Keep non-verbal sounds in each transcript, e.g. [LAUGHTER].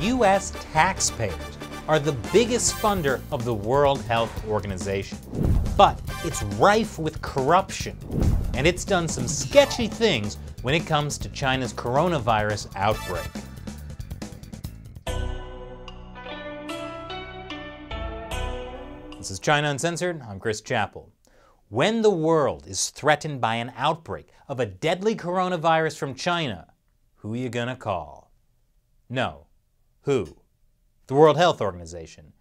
U.S. taxpayers are the biggest funder of the World Health Organization. But it's rife with corruption, and it's done some sketchy things when it comes to China's coronavirus outbreak. This is China Uncensored. I'm Chris Chappell. When the world is threatened by an outbreak of a deadly coronavirus from China, who are you gonna call? No. Who? The World Health Organization.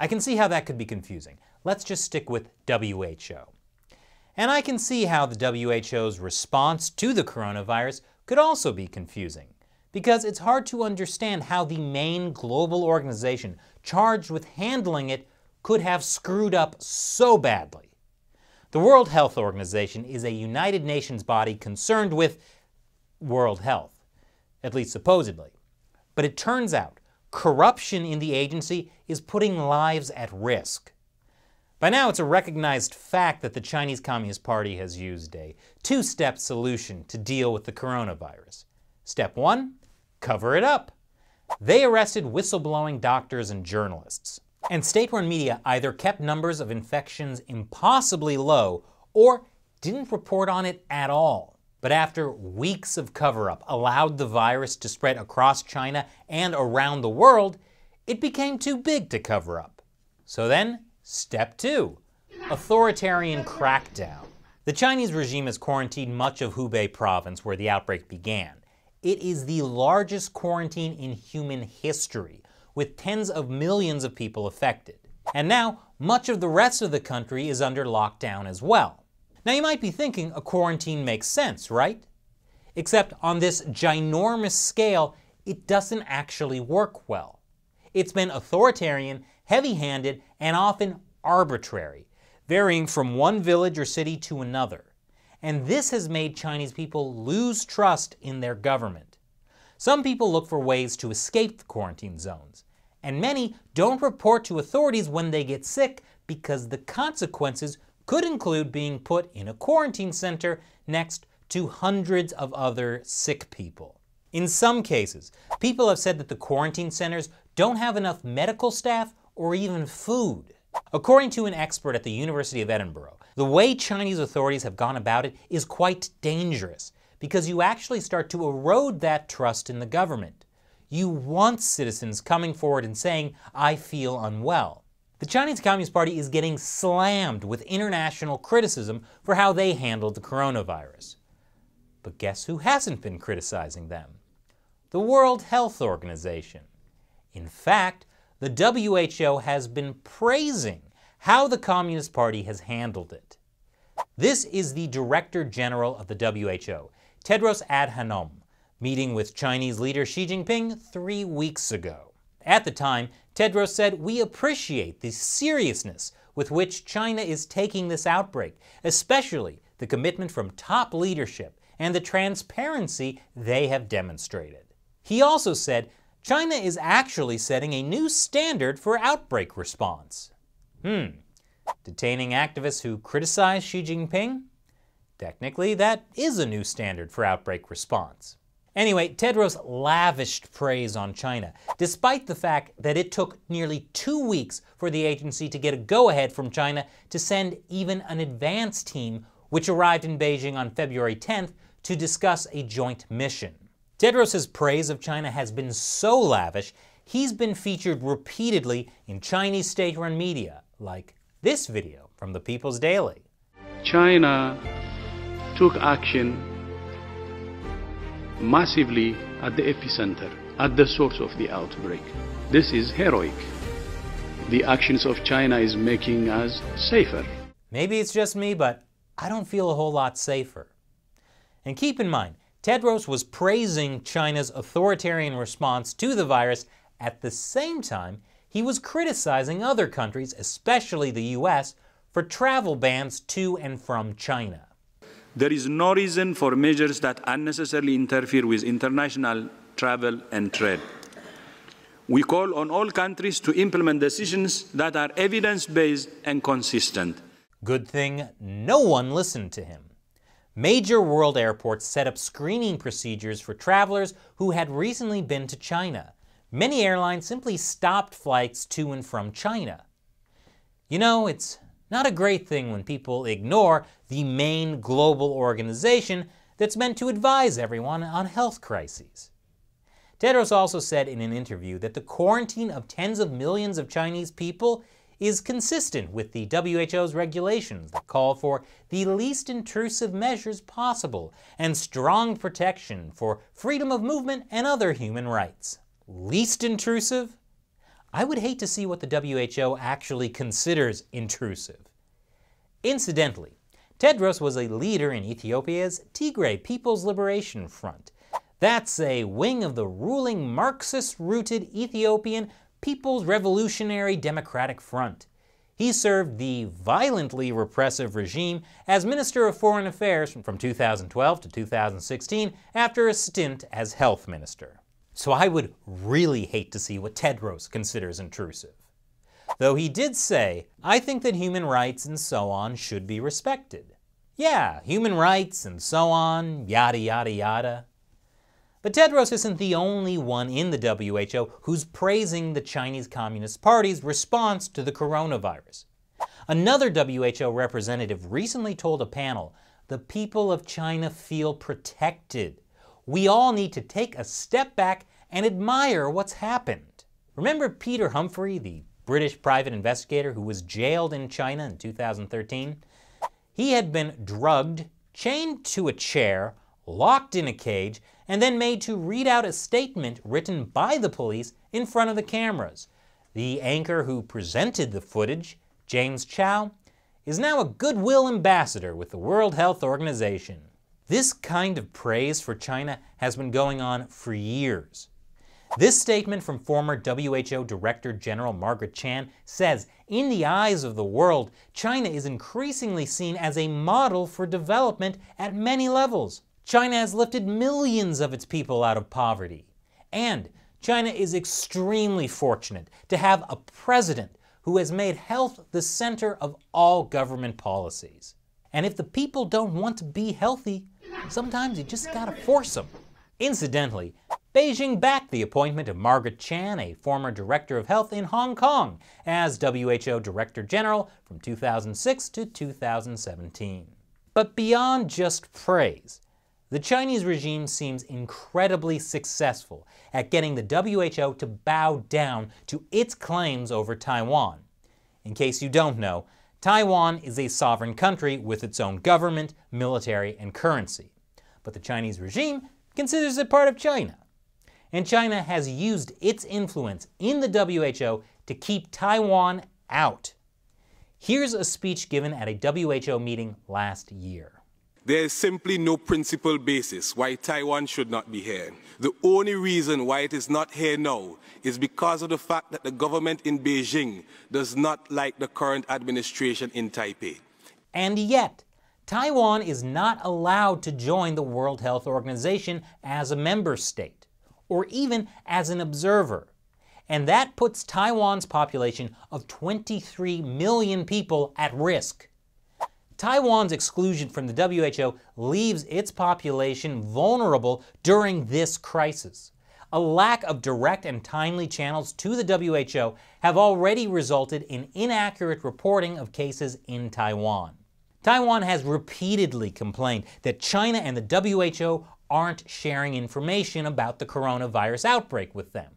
I can see how that could be confusing. Let's just stick with WHO. And I can see how the WHO's response to the coronavirus could also be confusing, because it's hard to understand how the main global organization charged with handling it could have screwed up so badly. The World Health Organization is a United Nations body concerned with world health, at least supposedly. But it turns out corruption in the agency is putting lives at risk. By now, it's a recognized fact that the Chinese Communist Party has used a two step solution to deal with the coronavirus. Step one cover it up. They arrested whistleblowing doctors and journalists. And state-run media either kept numbers of infections impossibly low or didn't report on it at all. But after weeks of cover-up allowed the virus to spread across China and around the world, it became too big to cover up. So then, step two, authoritarian crackdown. The Chinese regime has quarantined much of Hubei province where the outbreak began. It is the largest quarantine in human history, with tens of millions of people affected. And now, much of the rest of the country is under lockdown as well. Now you might be thinking a quarantine makes sense, right? Except on this ginormous scale, it doesn't actually work well. It's been authoritarian, heavy-handed, and often arbitrary, varying from one village or city to another. And this has made Chinese people lose trust in their government. Some people look for ways to escape the quarantine zones and many don't report to authorities when they get sick because the consequences could include being put in a quarantine center next to hundreds of other sick people. In some cases, people have said that the quarantine centers don't have enough medical staff or even food. According to an expert at the University of Edinburgh, the way Chinese authorities have gone about it is quite dangerous because you actually start to erode that trust in the government. You want citizens coming forward and saying, I feel unwell. The Chinese Communist Party is getting slammed with international criticism for how they handled the coronavirus. But guess who hasn't been criticizing them? The World Health Organization. In fact, the WHO has been praising how the Communist Party has handled it. This is the Director General of the WHO, Tedros Adhanom meeting with Chinese leader Xi Jinping three weeks ago. At the time, Tedros said, We appreciate the seriousness with which China is taking this outbreak, especially the commitment from top leadership and the transparency they have demonstrated. He also said, China is actually setting a new standard for outbreak response. Hmm, detaining activists who criticize Xi Jinping? Technically, that is a new standard for outbreak response. Anyway, Tedros lavished praise on China, despite the fact that it took nearly two weeks for the agency to get a go-ahead from China to send even an advance team, which arrived in Beijing on February 10th to discuss a joint mission. Tedros' praise of China has been so lavish, he's been featured repeatedly in Chinese state-run media, like this video from the People's Daily. China took action massively at the epicenter, at the source of the outbreak. This is heroic. The actions of China is making us safer. Maybe it's just me, but I don't feel a whole lot safer. And keep in mind, Tedros was praising China's authoritarian response to the virus at the same time he was criticizing other countries, especially the US, for travel bans to and from China. There is no reason for measures that unnecessarily interfere with international travel and trade. We call on all countries to implement decisions that are evidence based and consistent. Good thing no one listened to him. Major world airports set up screening procedures for travelers who had recently been to China. Many airlines simply stopped flights to and from China. You know, it's not a great thing when people ignore the main global organization that's meant to advise everyone on health crises. Tedros also said in an interview that the quarantine of tens of millions of Chinese people is consistent with the WHO's regulations that call for the least intrusive measures possible and strong protection for freedom of movement and other human rights. Least intrusive? I would hate to see what the WHO actually considers intrusive. Incidentally, Tedros was a leader in Ethiopia's Tigray People's Liberation Front, that's a wing of the ruling Marxist-rooted Ethiopian People's Revolutionary Democratic Front. He served the violently repressive regime as Minister of Foreign Affairs from 2012 to 2016 after a stint as Health Minister. So I would really hate to see what Tedros considers intrusive. Though he did say, I think that human rights and so on should be respected. Yeah, human rights and so on, yada yada yada. But Tedros isn't the only one in the WHO who's praising the Chinese Communist Party's response to the coronavirus. Another WHO representative recently told a panel, the people of China feel protected. We all need to take a step back and admire what's happened. Remember Peter Humphrey, the British private investigator who was jailed in China in 2013? He had been drugged, chained to a chair, locked in a cage, and then made to read out a statement written by the police in front of the cameras. The anchor who presented the footage, James Chau, is now a goodwill ambassador with the World Health Organization. This kind of praise for China has been going on for years. This statement from former WHO Director General Margaret Chan says, in the eyes of the world, China is increasingly seen as a model for development at many levels. China has lifted millions of its people out of poverty. And China is extremely fortunate to have a president who has made health the center of all government policies. And if the people don't want to be healthy, sometimes you just gotta force them. Incidentally, Beijing backed the appointment of Margaret Chan, a former director of health in Hong Kong, as WHO Director General from 2006 to 2017. But beyond just praise, the Chinese regime seems incredibly successful at getting the WHO to bow down to its claims over Taiwan. In case you don't know, Taiwan is a sovereign country with its own government, military, and currency. But the Chinese regime considers it part of China. And China has used its influence in the WHO to keep Taiwan out. Here's a speech given at a WHO meeting last year. There is simply no principal basis why Taiwan should not be here. The only reason why it is not here now is because of the fact that the government in Beijing does not like the current administration in Taipei. And yet, Taiwan is not allowed to join the World Health Organization as a member state, or even as an observer. And that puts Taiwan's population of 23 million people at risk. Taiwan's exclusion from the WHO leaves its population vulnerable during this crisis. A lack of direct and timely channels to the WHO have already resulted in inaccurate reporting of cases in Taiwan. Taiwan has repeatedly complained that China and the WHO aren't sharing information about the coronavirus outbreak with them.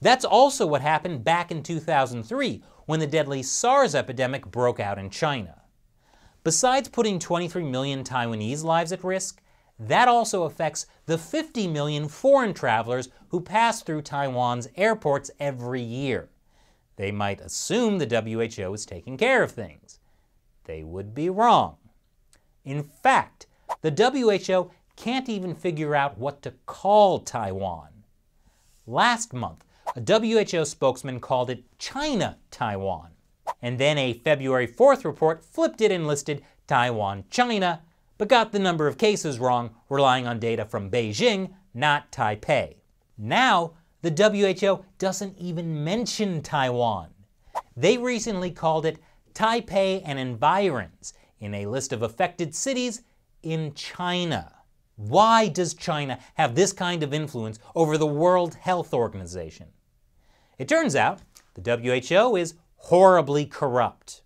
That's also what happened back in 2003 when the deadly SARS epidemic broke out in China. Besides putting 23 million Taiwanese lives at risk, that also affects the 50 million foreign travelers who pass through Taiwan's airports every year. They might assume the WHO is taking care of things. They would be wrong. In fact, the WHO can't even figure out what to call Taiwan. Last month, a WHO spokesman called it China Taiwan. And then a February 4th report flipped it and listed Taiwan, China, but got the number of cases wrong, relying on data from Beijing, not Taipei. Now, the WHO doesn't even mention Taiwan. They recently called it Taipei and environs in a list of affected cities in China. Why does China have this kind of influence over the World Health Organization? It turns out the WHO is horribly corrupt.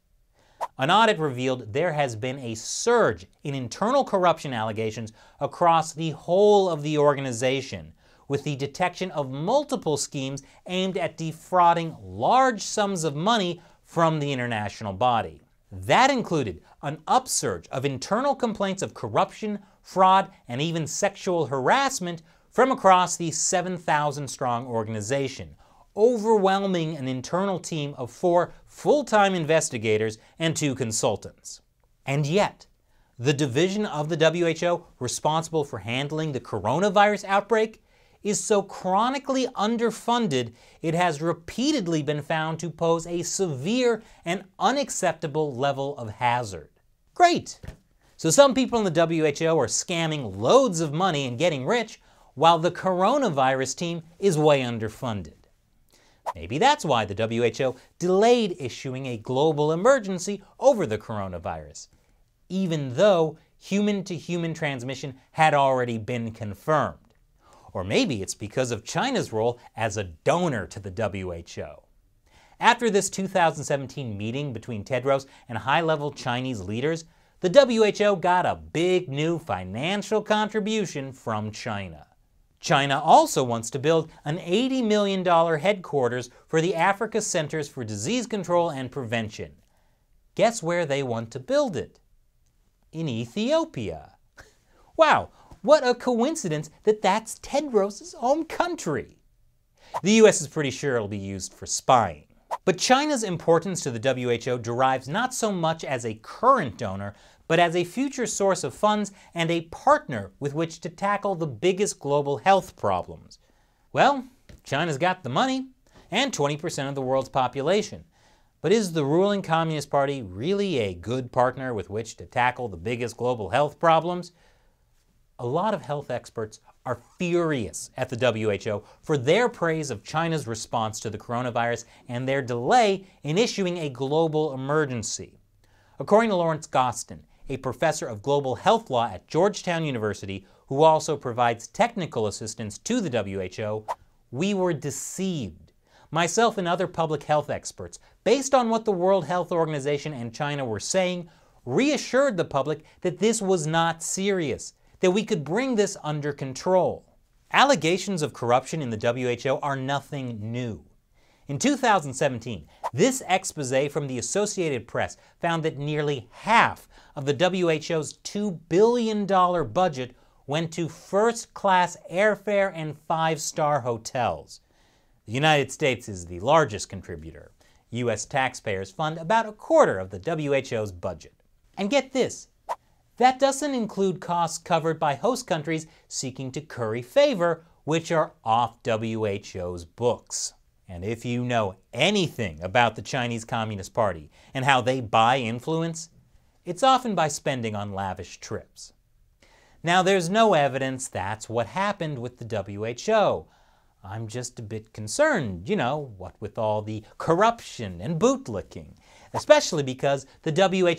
An audit revealed there has been a surge in internal corruption allegations across the whole of the organization, with the detection of multiple schemes aimed at defrauding large sums of money from the international body. That included an upsurge of internal complaints of corruption, fraud, and even sexual harassment from across the 7,000 strong organization, overwhelming an internal team of four full time investigators and two consultants. And yet, the division of the WHO responsible for handling the coronavirus outbreak is so chronically underfunded, it has repeatedly been found to pose a severe and unacceptable level of hazard. Great! So some people in the WHO are scamming loads of money and getting rich, while the coronavirus team is way underfunded. Maybe that's why the WHO delayed issuing a global emergency over the coronavirus, even though human to human transmission had already been confirmed. Or maybe it's because of China's role as a donor to the WHO. After this 2017 meeting between Tedros and high level Chinese leaders, the WHO got a big new financial contribution from China. China also wants to build an $80 million headquarters for the Africa Centers for Disease Control and Prevention. Guess where they want to build it? In Ethiopia. [LAUGHS] Wow, what a coincidence that that's Tedros' home country. The US is pretty sure it'll be used for spying. But China's importance to the WHO derives not so much as a current donor, but as a future source of funds and a partner with which to tackle the biggest global health problems. Well, China's got the money and 20% of the world's population. But is the ruling Communist Party really a good partner with which to tackle the biggest global health problems? a lot of health experts are furious at the WHO for their praise of China's response to the coronavirus and their delay in issuing a global emergency. According to Lawrence Gostin, a professor of global health law at Georgetown University, who also provides technical assistance to the WHO, we were deceived. Myself and other public health experts, based on what the World Health Organization and China were saying, reassured the public that this was not serious that we could bring this under control. Allegations of corruption in the WHO are nothing new. In 2017, this expose from the Associated Press found that nearly half of the WHO's $2 billion budget went to first class airfare and five star hotels. The United States is the largest contributor. U.S. taxpayers fund about a quarter of the WHO's budget. And get this that doesn't include costs covered by host countries seeking to curry favor, which are off WHO's books. And if you know anything about the Chinese Communist Party and how they buy influence, it's often by spending on lavish trips. Now, there's no evidence that's what happened with the WHO. I'm just a bit concerned, you know, what with all the corruption and bootlicking especially because the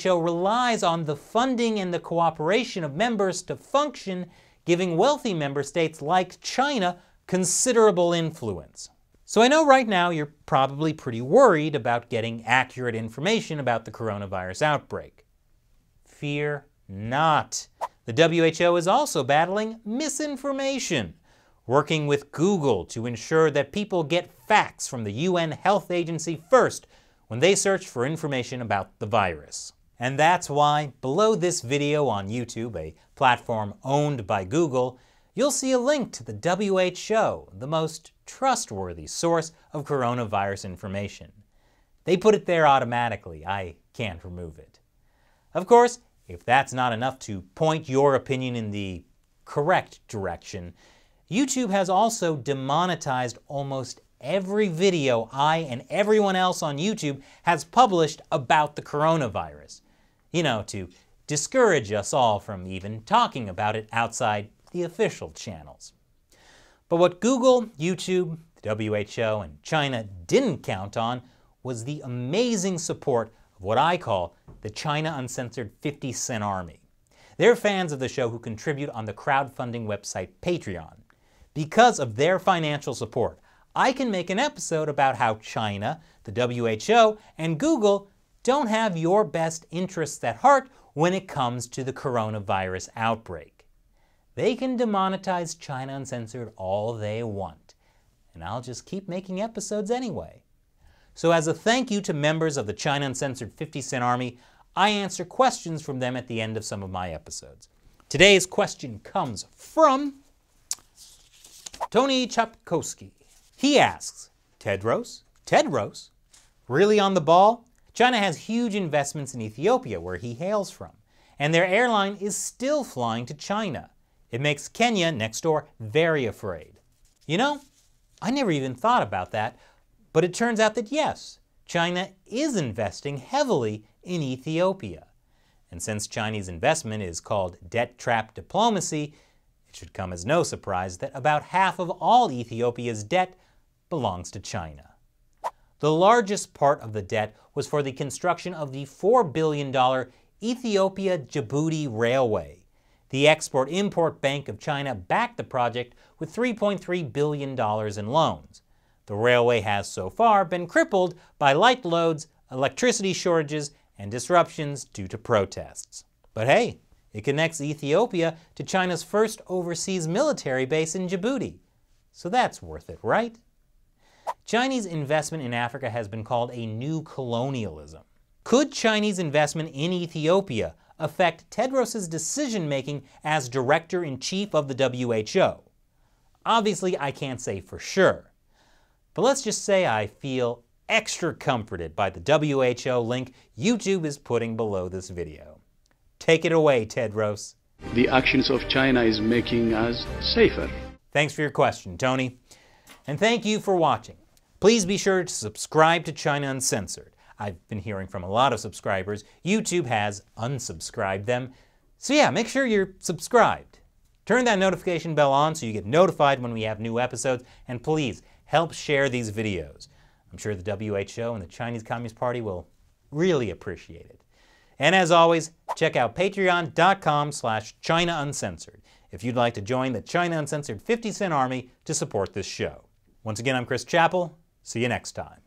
WHO relies on the funding and the cooperation of members to function, giving wealthy member states like China considerable influence. So I know right now you're probably pretty worried about getting accurate information about the coronavirus outbreak. Fear not. The WHO is also battling misinformation, working with Google to ensure that people get facts from the UN Health Agency first when they search for information about the virus. And that's why below this video on YouTube, a platform owned by Google, you'll see a link to the WHO, the most trustworthy source of coronavirus information. They put it there automatically. I can't remove it. Of course, if that's not enough to point your opinion in the correct direction, YouTube has also demonetized almost every video I and everyone else on YouTube has published about the coronavirus. You know, to discourage us all from even talking about it outside the official channels. But what Google, YouTube, the WHO, and China didn't count on was the amazing support of what I call the China Uncensored 50 Cent Army. They're fans of the show who contribute on the crowdfunding website Patreon. Because of their financial support, I can make an episode about how China, the WHO, and Google don't have your best interests at heart when it comes to the coronavirus outbreak. They can demonetize China Uncensored all they want, and I'll just keep making episodes anyway. So as a thank you to members of the China Uncensored 50 Cent Army, I answer questions from them at the end of some of my episodes. Today's question comes from Tony Chapkowski. He asks, Tedros? Tedros? Really on the ball? China has huge investments in Ethiopia, where he hails from, and their airline is still flying to China. It makes Kenya, next door, very afraid. You know, I never even thought about that, but it turns out that yes, China is investing heavily in Ethiopia. And since Chinese investment is called debt trap diplomacy, should come as no surprise that about half of all Ethiopia's debt belongs to China. The largest part of the debt was for the construction of the $4 billion Ethiopia Djibouti Railway. The Export Import Bank of China backed the project with $3.3 billion in loans. The railway has so far been crippled by light loads, electricity shortages, and disruptions due to protests. But hey, it connects Ethiopia to China's first overseas military base in Djibouti. So that's worth it, right? Chinese investment in Africa has been called a new colonialism. Could Chinese investment in Ethiopia affect Tedros' decision making as director in chief of the WHO? Obviously, I can't say for sure. But let's just say I feel extra comforted by the WHO link YouTube is putting below this video. Take it away, Tedros. The actions of China is making us safer. Thanks for your question, Tony. And thank you for watching. Please be sure to subscribe to China Uncensored. I've been hearing from a lot of subscribers. YouTube has unsubscribed them. So yeah, make sure you're subscribed. Turn that notification bell on so you get notified when we have new episodes. And please, help share these videos. I'm sure the WHO and the Chinese Communist Party will really appreciate it. And as always, check out patreon.com slash China Uncensored if you'd like to join the China Uncensored 50 Cent Army to support this show. Once again, I'm Chris Chappell. See you next time.